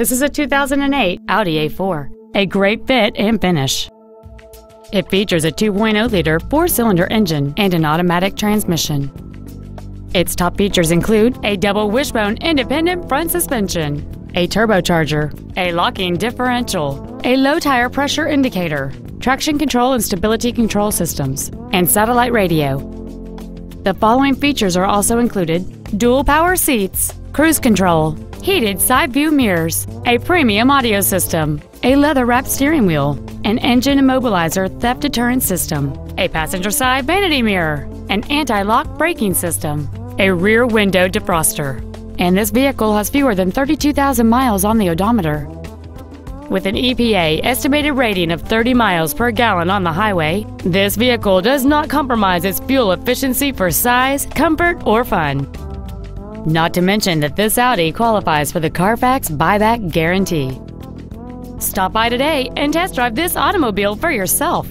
This is a 2008 Audi A4, a great fit and finish. It features a 2.0-liter four-cylinder engine and an automatic transmission. Its top features include a double wishbone independent front suspension, a turbocharger, a locking differential, a low tire pressure indicator, traction control and stability control systems, and satellite radio. The following features are also included dual power seats, cruise control, heated side view mirrors, a premium audio system, a leather wrapped steering wheel, an engine immobilizer theft deterrent system, a passenger side vanity mirror, an anti lock braking system, a rear window defroster. And this vehicle has fewer than 32,000 miles on the odometer. With an EPA estimated rating of 30 miles per gallon on the highway, this vehicle does not compromise its fuel efficiency for size, comfort, or fun. Not to mention that this Audi qualifies for the Carfax buyback guarantee. Stop by today and test drive this automobile for yourself.